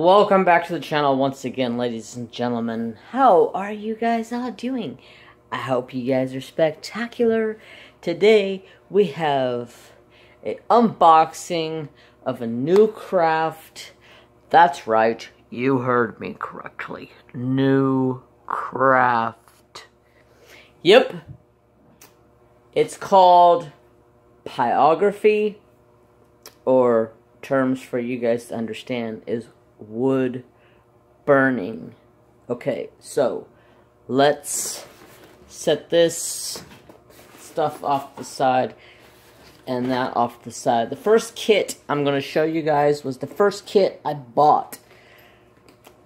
Welcome back to the channel once again, ladies and gentlemen. How are you guys all doing? I hope you guys are spectacular. Today we have an unboxing of a new craft. That's right, you heard me correctly. New craft. Yep. It's called Pyrography, or terms for you guys to understand is wood burning. Okay, so let's set this stuff off the side and that off the side. The first kit I'm going to show you guys was the first kit I bought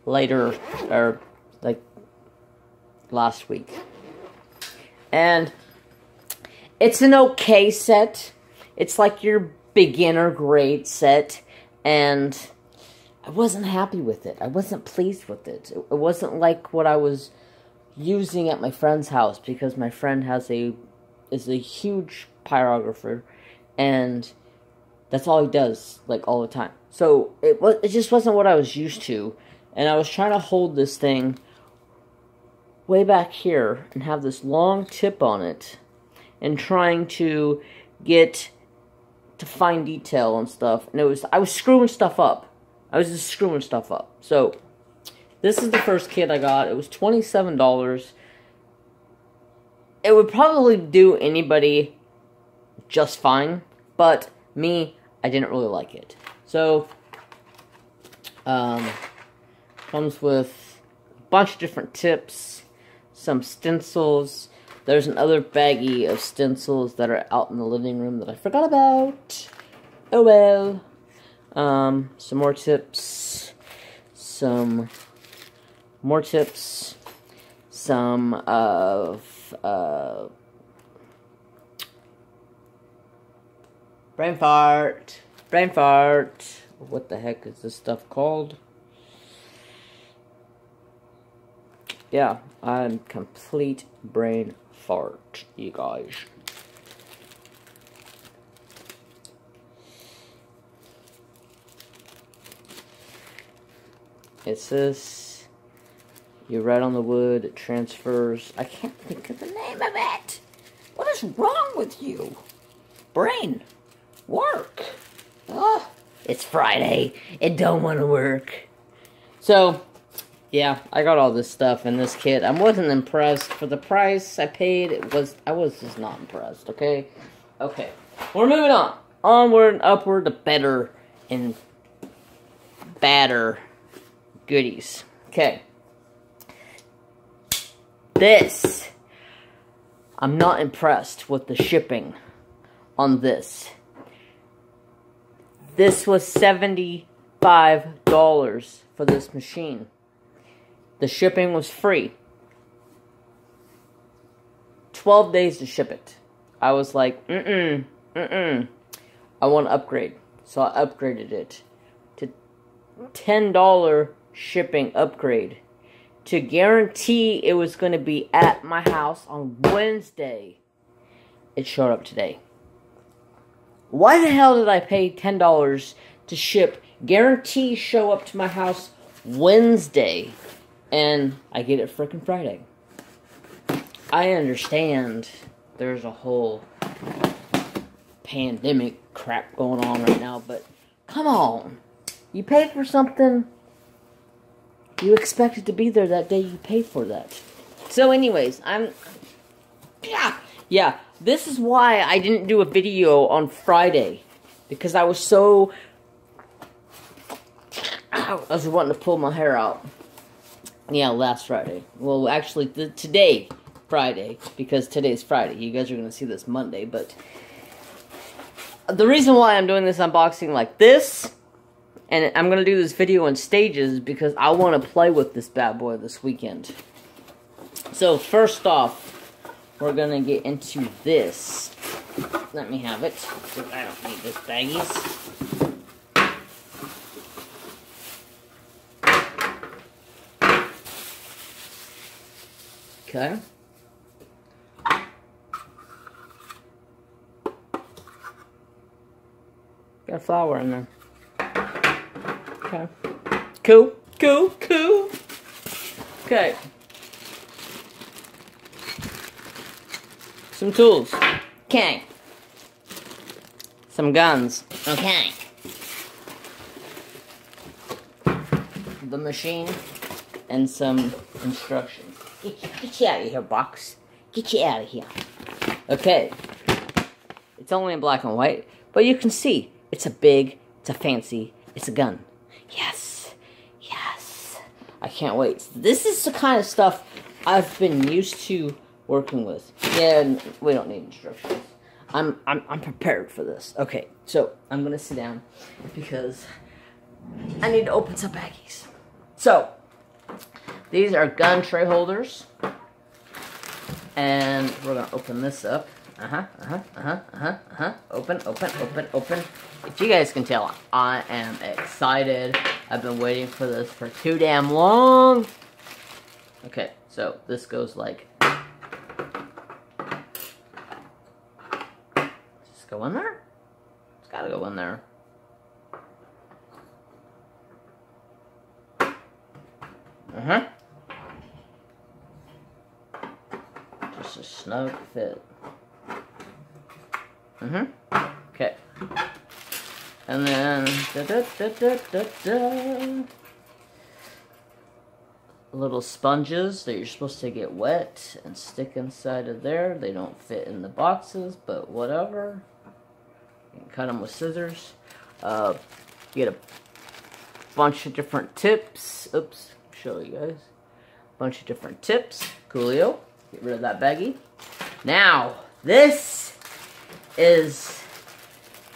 later, or like last week. And it's an okay set. It's like your beginner grade set. And I wasn't happy with it. I wasn't pleased with it. It wasn't like what I was using at my friend's house because my friend has a is a huge pyrographer and that's all he does like all the time. So it was it just wasn't what I was used to and I was trying to hold this thing way back here and have this long tip on it and trying to get to fine detail and stuff and it was I was screwing stuff up I was just screwing stuff up. So, this is the first kit I got. It was $27. It would probably do anybody just fine, but me, I didn't really like it. So, um, comes with a bunch of different tips, some stencils. There's another baggie of stencils that are out in the living room that I forgot about. Oh well. Um, some more tips, some more tips, some of, uh, brain fart, brain fart, what the heck is this stuff called? Yeah, I'm complete brain fart, you guys. It says you write on the wood, it transfers. I can't think of the name of it. What is wrong with you? Brain, work. Oh, it's Friday. It don't want to work. So, yeah, I got all this stuff in this kit. I wasn't impressed for the price I paid. It was I was just not impressed. Okay, okay. We're moving on. Onward and upward to better and badder goodies. Okay. This. I'm not impressed with the shipping on this. This was $75 for this machine. The shipping was free. 12 days to ship it. I was like, mm-mm, mm-mm. I want to upgrade. So I upgraded it to $10 shipping upgrade to guarantee it was going to be at my house on Wednesday. It showed up today. Why the hell did I pay $10 to ship guarantee show up to my house Wednesday and I get it freaking Friday? I understand there's a whole pandemic crap going on right now, but come on. You paid for something you expected to be there that day you paid for that. So anyways, I'm yeah. Yeah, this is why I didn't do a video on Friday because I was so I was wanting to pull my hair out. Yeah, last Friday. Well, actually, the, today, Friday, because today's Friday. You guys are going to see this Monday, but the reason why I'm doing this unboxing like this and I'm going to do this video in stages because I want to play with this bad boy this weekend. So, first off, we're going to get into this. Let me have it. I don't need this baggies. Okay. Got flour in there. Okay. Cool, cool, cool. Okay. Some tools. Okay. Some guns. Okay. The machine and some instructions. Get you, get you out of here, box. Get you out of here. Okay. It's only in black and white, but you can see it's a big, it's a fancy, it's a gun. Yes. Yes. I can't wait. This is the kind of stuff I've been used to working with. Yeah, we don't need instructions. I'm, I'm, I'm prepared for this. Okay, so I'm gonna sit down because I need to open some baggies. So, these are gun tray holders. And we're gonna open this up. Uh-huh, uh-huh, uh-huh, uh-huh, uh-huh. Open, open, open, open. If you guys can tell, I am excited. I've been waiting for this for too damn long. Okay, so this goes like Just go in there? It's gotta go in there. Uh-huh. Just a snug fit. Mm-hmm. Okay. And then da, da, da, little sponges that you're supposed to get wet and stick inside of there. They don't fit in the boxes, but whatever. You can cut them with scissors. Uh, get a bunch of different tips. Oops, show you guys. Bunch of different tips. Coolio. Get rid of that baggie. Now, this is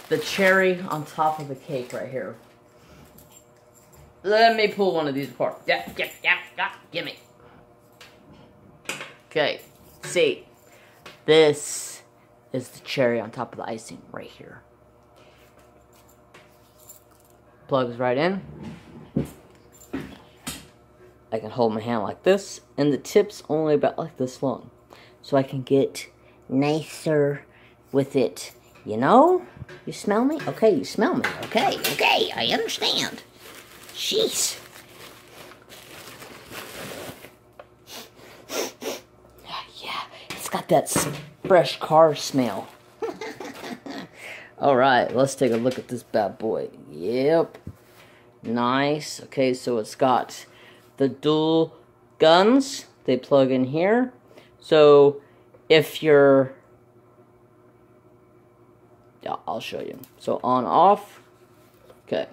the cherry on top of the cake right here. Let me pull one of these apart. Yep, yep, yep, yep, gimme. Okay, see, this is the cherry on top of the icing right here. Plugs right in. I can hold my hand like this, and the tip's only about like this long. So I can get nicer with it, you know? You smell me? Okay, you smell me. Okay, okay, I understand. Jeez. Ah, yeah, it's got that fresh car smell. Alright, let's take a look at this bad boy. Yep. Nice. Okay, so it's got the dual guns. They plug in here. So if you're... Yeah, I'll show you. So on, off. Okay.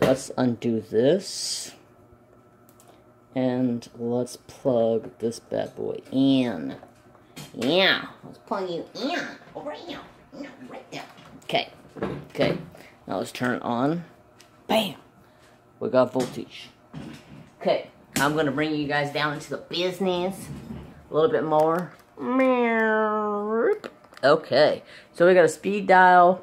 Let's undo this. And let's plug this bad boy in. Yeah, let's plug you in. Over here. Right there. Okay. Okay. Now let's turn it on. Bam. We got voltage. Okay. I'm going to bring you guys down into the business. A little bit more. Okay. So we got a speed dial.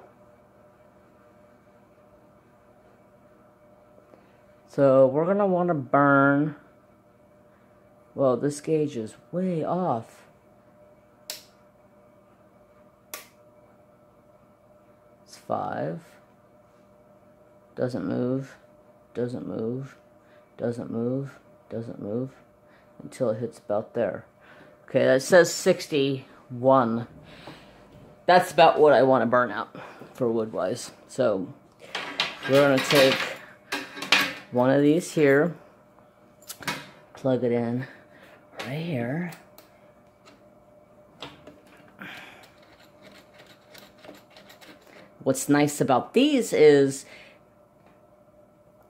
So we're going to want to burn. Well, this gauge is way off. It's five. Doesn't move. Doesn't move. Doesn't move. Doesn't move. Until it hits about there. Okay, that says 61. That's about what I want to burn out for wood-wise. So, we're going to take one of these here, plug it in right here. What's nice about these is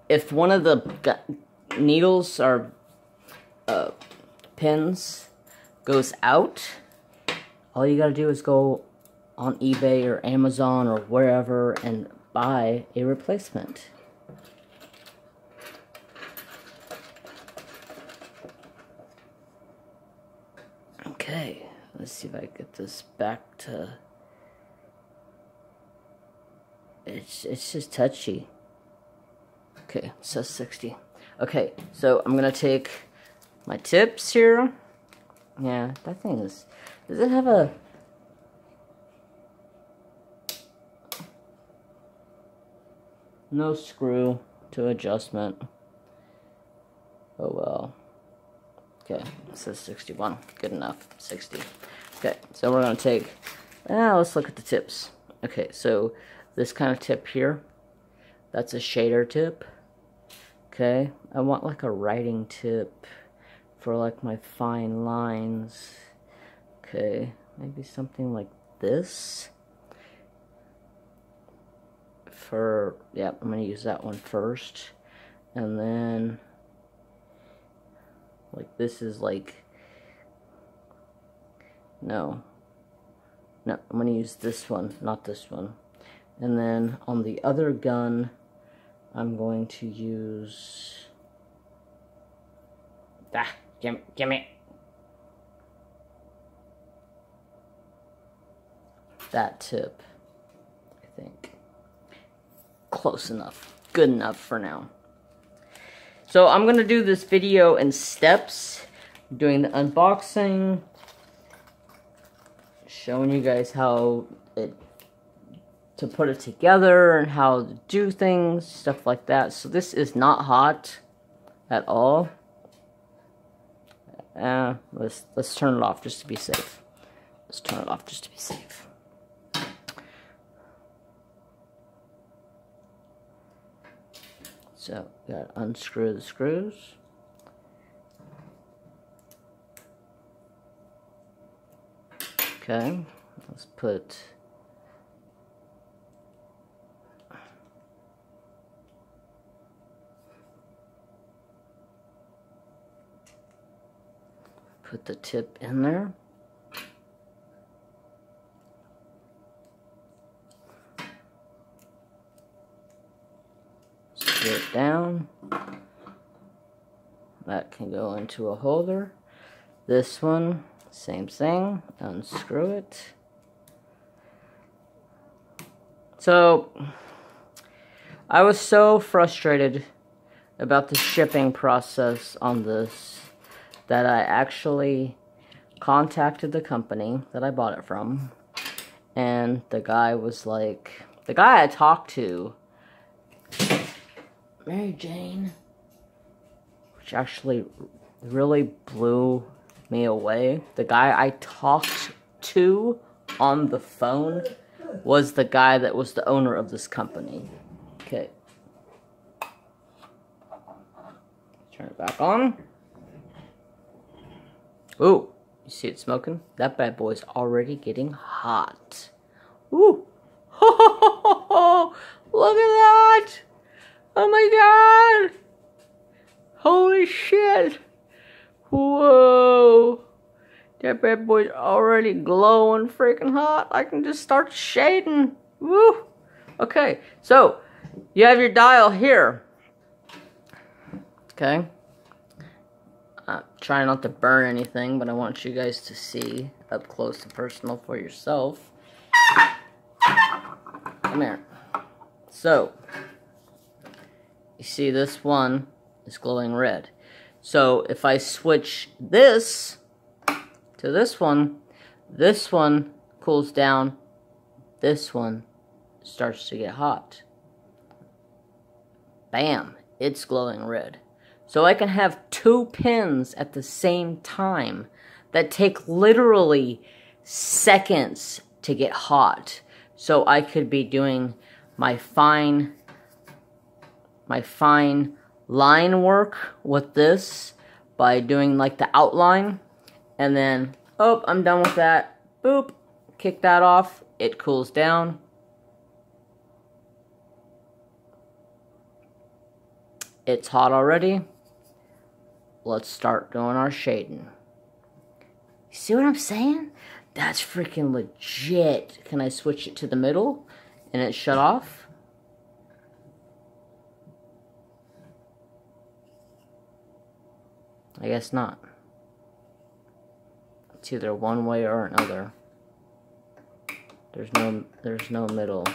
if one of the needles or uh, pins goes out, all you gotta do is go on eBay or Amazon or wherever and buy a replacement. Okay, let's see if I get this back to... It's, it's just touchy. Okay, says 60. Okay, so I'm gonna take my tips here. Yeah, that thing is... Does it have a... No screw. to adjustment. Oh well. Okay, it says 61. Good enough. 60. Okay, so we're going to take, ah, let's look at the tips. Okay, so this kind of tip here, that's a shader tip. Okay, I want like a writing tip for like my fine lines. Okay, maybe something like this. For, yeah, I'm going to use that one first. And then like this is like, no. No, I'm going to use this one, not this one. And then on the other gun, I'm going to use, ah, gimme, gimme. That tip, I think. Close enough. Good enough for now. So I'm going to do this video in steps. doing the unboxing. Showing you guys how it to put it together and how to do things, stuff like that. So this is not hot at all. Uh, let's let's turn it off just to be safe. Let's turn it off just to be safe. So, got to unscrew the screws. Okay, let's put put the tip in there. It down. That can go into a holder. This one, same thing. Unscrew it. So, I was so frustrated about the shipping process on this that I actually contacted the company that I bought it from. And the guy was like, the guy I talked to Mary Jane, which actually really blew me away. The guy I talked to on the phone was the guy that was the owner of this company. Okay. Turn it back on. Ooh, you see it smoking? That bad boy's already getting hot. Ooh. Look at that! Oh my god! Holy shit! Whoa! That bad boy's already glowing freaking hot. I can just start shading. Woo! Okay, so you have your dial here. Okay. I'm trying not to burn anything, but I want you guys to see up close and personal for yourself. Come here. So, you see this one is glowing red. So if I switch this to this one, this one cools down, this one starts to get hot. Bam, it's glowing red. So I can have two pins at the same time that take literally seconds to get hot. So I could be doing my fine my fine line work with this by doing like the outline. And then oh I'm done with that. Boop. Kick that off. It cools down. It's hot already. Let's start doing our shading. See what I'm saying? That's freaking legit. Can I switch it to the middle and it shut off I guess not. It's either one way or another. There's no there's no middle.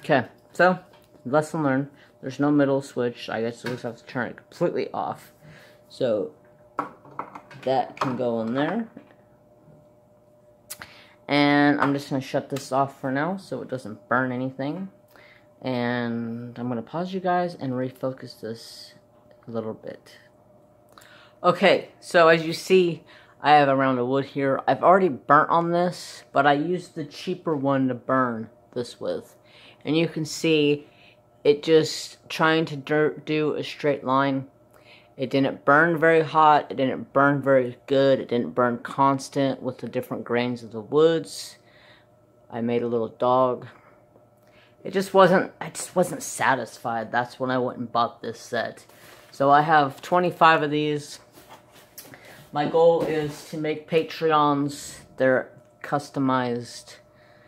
Okay, so lesson learned. There's no middle switch. I guess we'll just have to turn it completely off. So that can go in there. And I'm just gonna shut this off for now so it doesn't burn anything. And I'm going to pause you guys and refocus this a little bit. Okay, so as you see, I have a round of wood here. I've already burnt on this, but I used the cheaper one to burn this with. And you can see it just trying to do a straight line. It didn't burn very hot. It didn't burn very good. It didn't burn constant with the different grains of the woods. I made a little dog. It just wasn't, I just wasn't satisfied. That's when I went and bought this set. So I have 25 of these. My goal is to make Patreons. They're customized.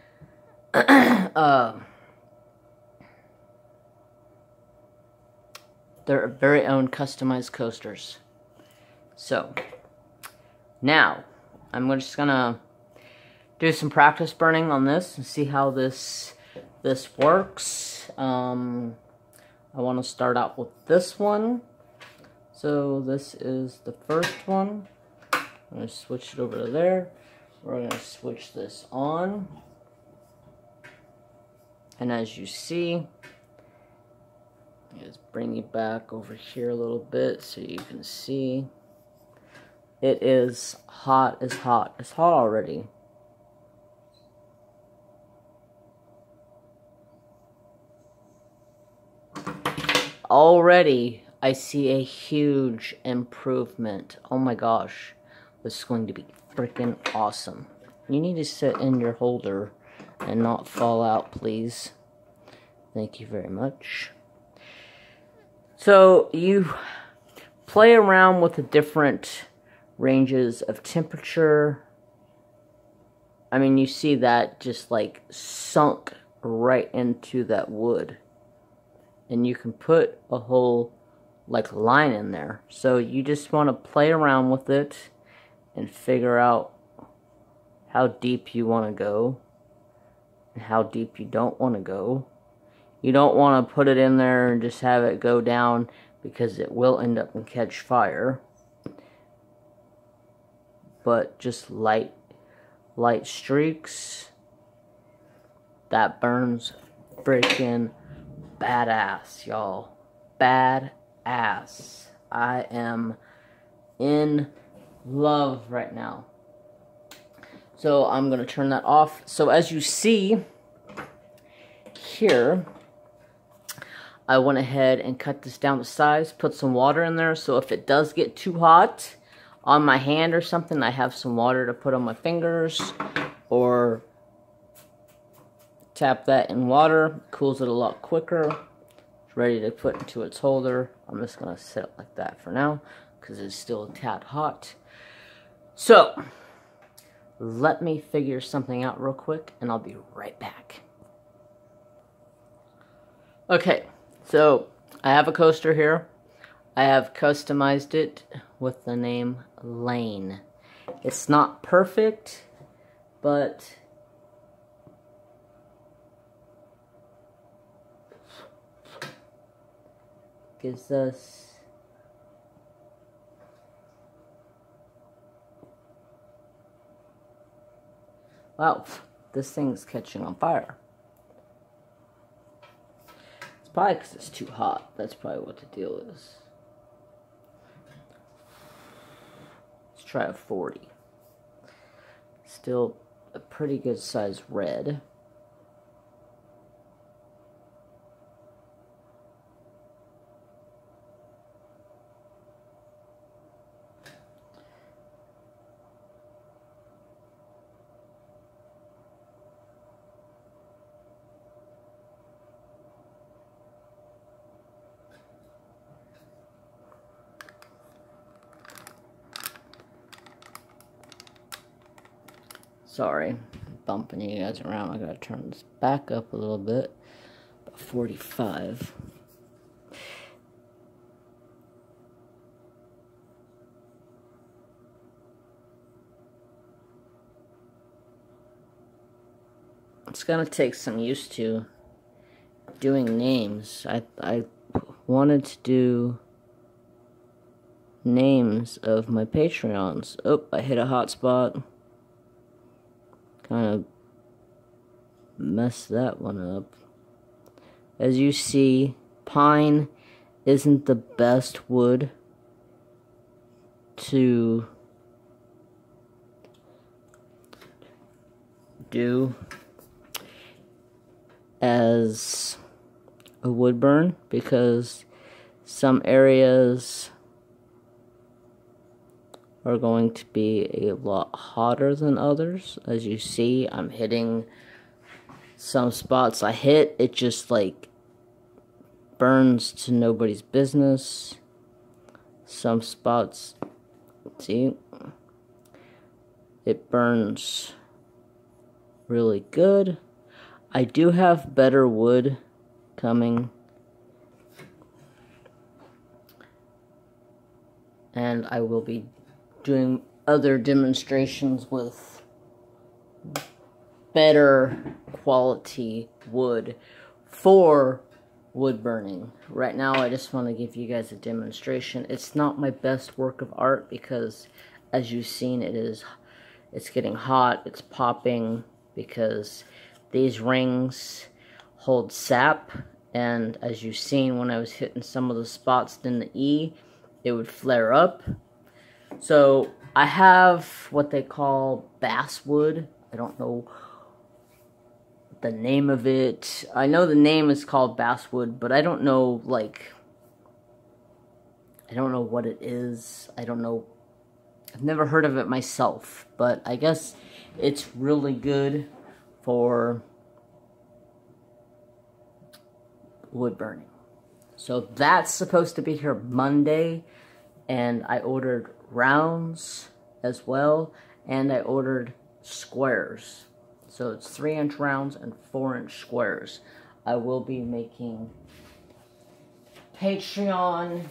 uh, their very own customized coasters. So, now, I'm just gonna do some practice burning on this and see how this this works. Um, I want to start out with this one. So this is the first one. I'm going to switch it over to there. We're going to switch this on. And as you see, just bring it back over here a little bit so you can see. It is hot as hot. It's hot already. Already, I see a huge improvement. Oh my gosh. This is going to be freaking awesome. You need to sit in your holder and not fall out, please. Thank you very much. So you play around with the different ranges of temperature. I mean, you see that just like sunk right into that wood. And you can put a whole like line in there. So you just want to play around with it and figure out how deep you want to go and how deep you don't want to go. You don't want to put it in there and just have it go down because it will end up and catch fire. But just light light streaks that burns freaking badass, y'all. Badass. I am in love right now. So I'm going to turn that off. So as you see here, I went ahead and cut this down to size, put some water in there, so if it does get too hot on my hand or something, I have some water to put on my fingers, or tap that in water, cools it a lot quicker, ready to put into its holder. I'm just going to set it like that for now, because it's still a tad hot. So, let me figure something out real quick, and I'll be right back. Okay, so, I have a coaster here. I have customized it with the name Lane. It's not perfect, but gives us Wow, this thing's catching on fire. It's probably because it's too hot. That's probably what the deal is. Let's try a 40. Still a pretty good size red. Sorry, bumping you guys around. I gotta turn this back up a little bit. About 45. It's gonna take some used to doing names. I I wanted to do names of my Patreons. Oh, I hit a hot spot kind of messed that one up. As you see, pine isn't the best wood to do as a wood burn because some areas are going to be a lot hotter than others. As you see, I'm hitting some spots I hit, it just like burns to nobody's business. Some spots, see, it burns really good. I do have better wood coming. And I will be doing other demonstrations with better quality wood for wood burning. Right now I just want to give you guys a demonstration. It's not my best work of art because as you've seen it is it's getting hot, it's popping because these rings hold sap and as you've seen when I was hitting some of the spots in the E it would flare up so I have what they call basswood. I don't know the name of it. I know the name is called basswood, but I don't know like I don't know what it is. I don't know. I've never heard of it myself, but I guess it's really good for wood burning. So that's supposed to be here Monday, and I ordered rounds as well, and I ordered squares. So it's 3 inch rounds and 4 inch squares. I will be making Patreon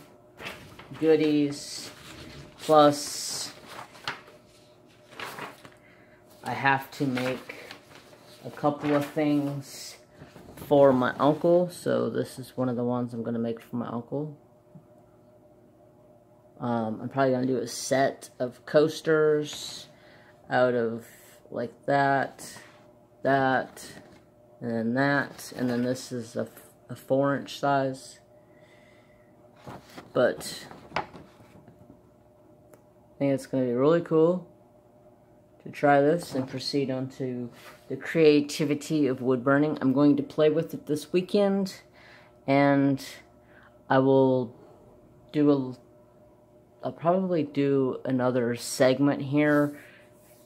goodies, plus I have to make a couple of things for my uncle. So this is one of the ones I'm going to make for my uncle. Um, I'm probably going to do a set of coasters out of like that, that, and then that, and then this is a, a 4 inch size. But I think it's going to be really cool to try this and proceed on to the creativity of wood burning. I'm going to play with it this weekend and I will do a I'll probably do another segment here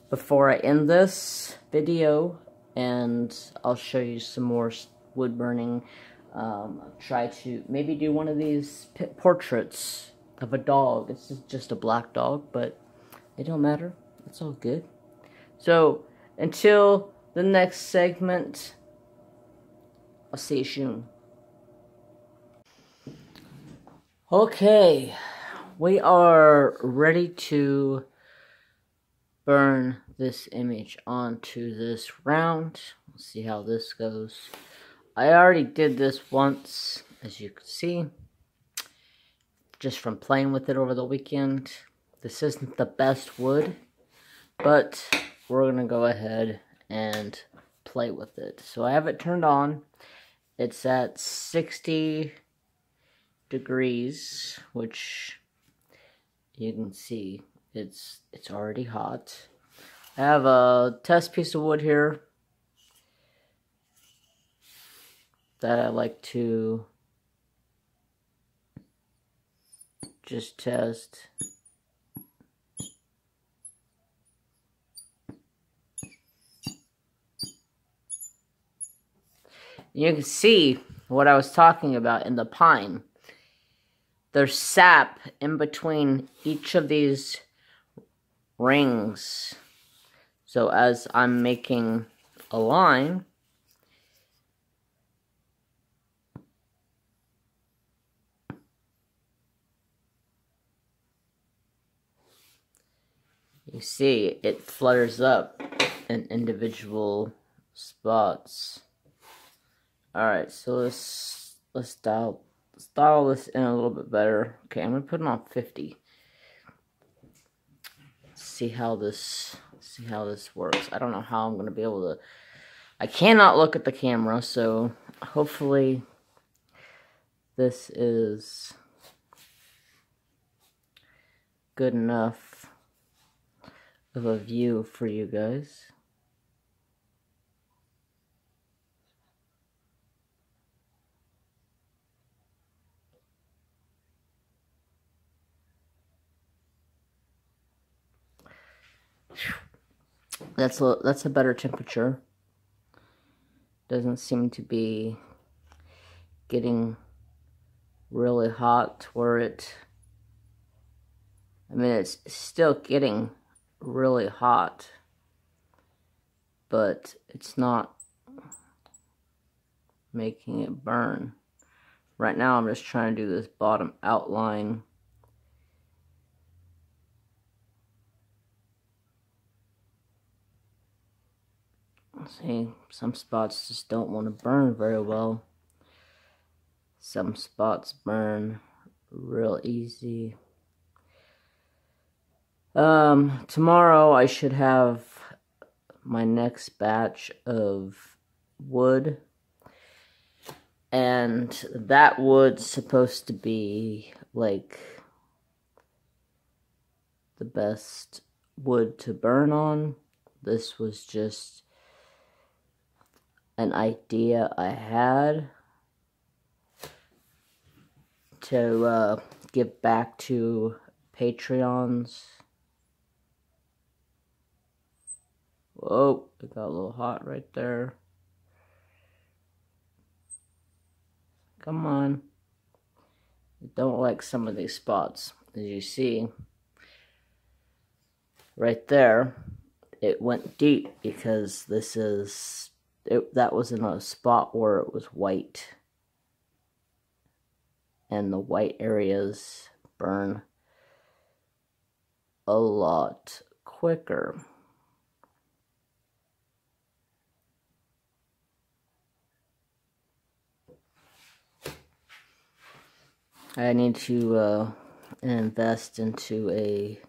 before I end this video and I'll show you some more wood burning. Um, I'll try to maybe do one of these portraits of a dog. It's just a black dog, but it don't matter. It's all good. So, until the next segment, I'll see you soon. Okay we are ready to burn this image onto this round. Let's see how this goes. I already did this once, as you can see, just from playing with it over the weekend. This isn't the best wood, but we're going to go ahead and play with it. So I have it turned on. It's at 60 degrees, which you can see it's it's already hot. I have a test piece of wood here that I like to just test. You can see what I was talking about in the pine there's sap in between each of these rings. So as I'm making a line, you see it flutters up in individual spots. Alright, so let's let's dial style this in a little bit better. Okay, I'm gonna put it on 50. See how this see how this works. I don't know how I'm gonna be able to I cannot look at the camera, so hopefully this is good enough of a view for you guys. That's a, that's a better temperature. Doesn't seem to be getting really hot where it I mean it's still getting really hot but it's not making it burn. Right now I'm just trying to do this bottom outline See, some spots just don't want to burn very well. Some spots burn real easy. Um, tomorrow I should have my next batch of wood. And that wood's supposed to be like the best wood to burn on. This was just an idea I had to uh, give back to Patreons. Whoa, it got a little hot right there. Come on. I don't like some of these spots. As you see, right there, it went deep because this is it, that was in a spot where it was white. And the white areas burn a lot quicker. I need to uh, invest into a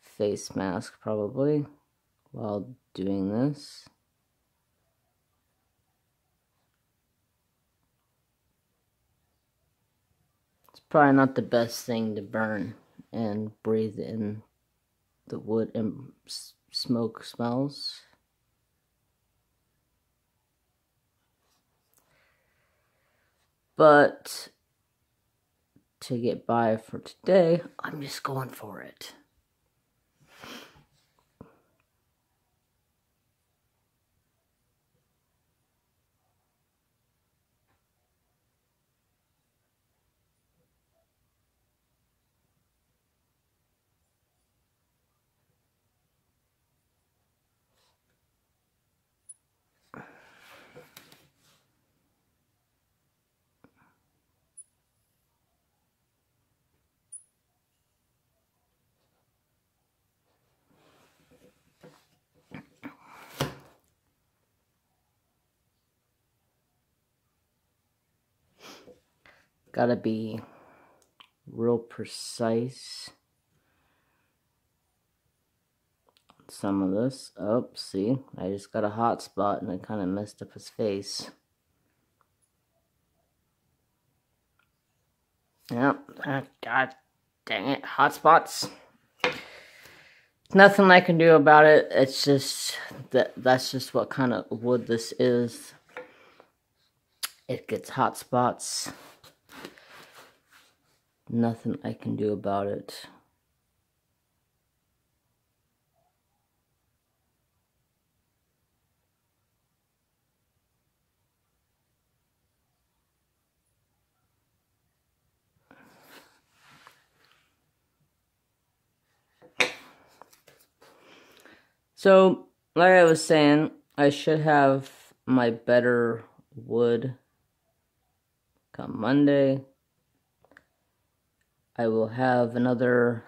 face mask probably while doing this. Probably not the best thing to burn and breathe in the wood and smoke smells. But to get by for today, I'm just going for it. Gotta be real precise. Some of this. Oh, see, I just got a hot spot and I kind of messed up his face. Yep, uh, god dang it, hot spots. Nothing I can do about it. It's just that that's just what kind of wood this is. It gets hot spots nothing I can do about it. So, like I was saying, I should have my better wood come Monday. I will have another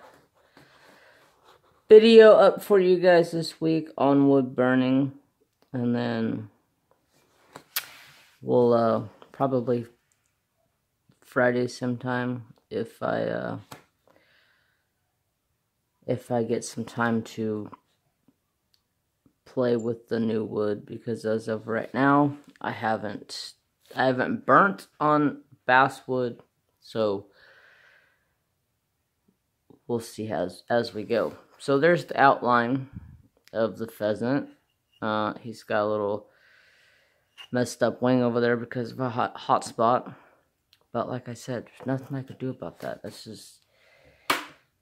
video up for you guys this week on wood burning. And then we'll uh, probably Friday sometime if I uh, if I get some time to play with the new wood because as of right now I haven't I haven't burnt on basswood. So we'll see as as we go. So there's the outline of the pheasant. Uh, he's got a little messed up wing over there because of a hot, hot spot. But like I said, there's nothing I could do about that. That's just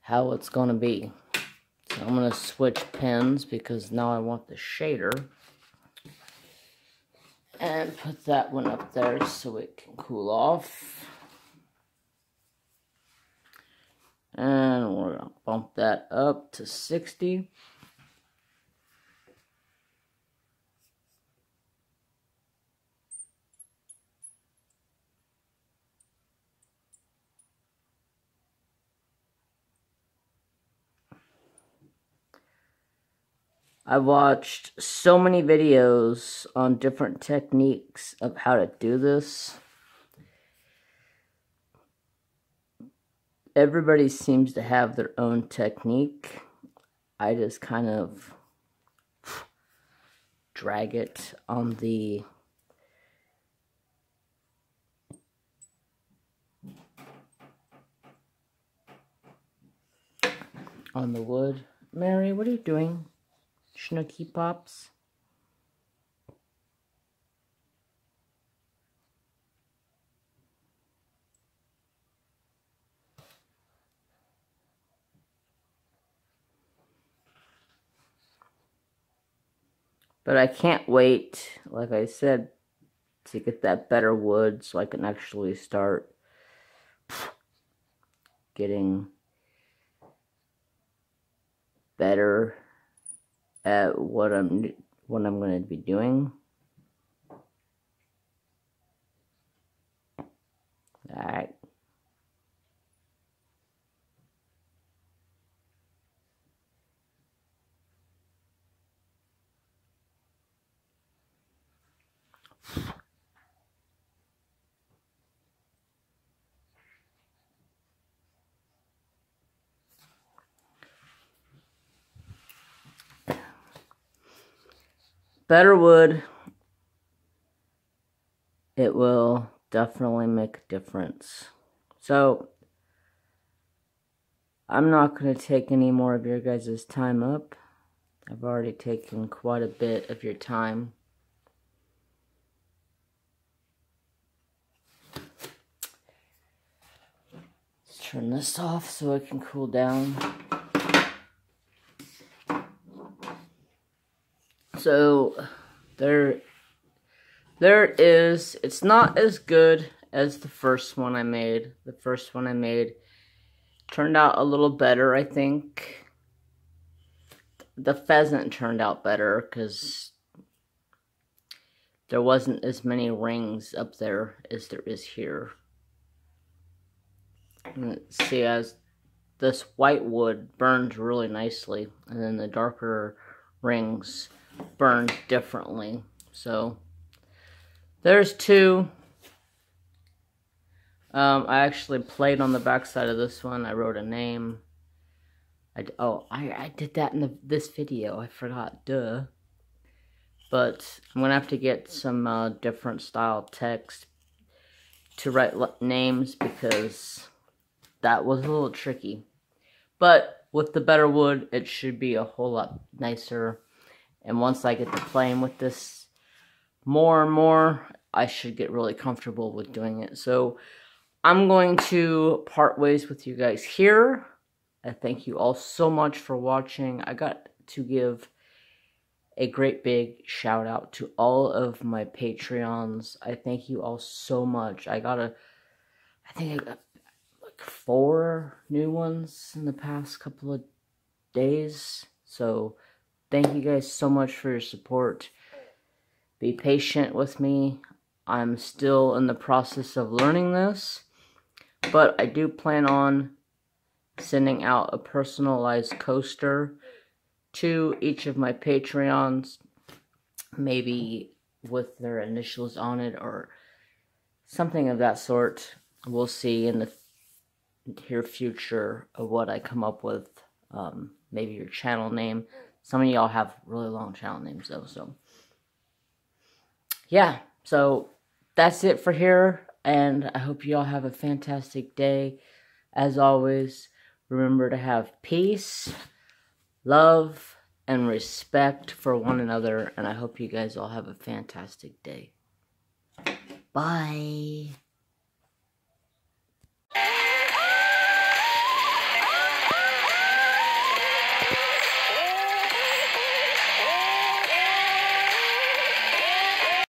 how it's going to be. So I'm going to switch pens because now I want the shader. And put that one up there so it can cool off. And we're going to bump that up to 60. I watched so many videos on different techniques of how to do this. Everybody seems to have their own technique. I just kind of drag it on the on the wood. Mary, what are you doing? Schnooky Pops. But I can't wait, like I said, to get that better wood so I can actually start getting better at what I'm what I'm going to be doing. All right. Better wood, it will definitely make a difference. So, I'm not going to take any more of your guys' time up. I've already taken quite a bit of your time. Turn this off so it can cool down. So there there is it's not as good as the first one I made. The first one I made turned out a little better, I think. The pheasant turned out better because there wasn't as many rings up there as there is here. And see, as this white wood burns really nicely, and then the darker rings burn differently. So there's two. Um, I actually played on the backside of this one. I wrote a name. I, oh, I, I did that in the, this video. I forgot. Duh. But I'm going to have to get some uh, different style text to write names because that was a little tricky. But with the better wood, it should be a whole lot nicer and once I get to playing with this more and more, I should get really comfortable with doing it. So I'm going to part ways with you guys here. I thank you all so much for watching. I got to give a great big shout out to all of my Patreons. I thank you all so much. I got a, I think I got four new ones in the past couple of days. So Thank you guys so much for your support. Be patient with me. I'm still in the process of learning this, but I do plan on sending out a personalized coaster to each of my Patreons, maybe with their initials on it or something of that sort. We'll see in the near future of what I come up with. Um, maybe your channel name. Some of y'all have really long channel names though, so. Yeah, so that's it for here. and I hope you all have a fantastic day. As always, remember to have peace, love, and respect for one another, and I hope you guys all have a fantastic day. Bye.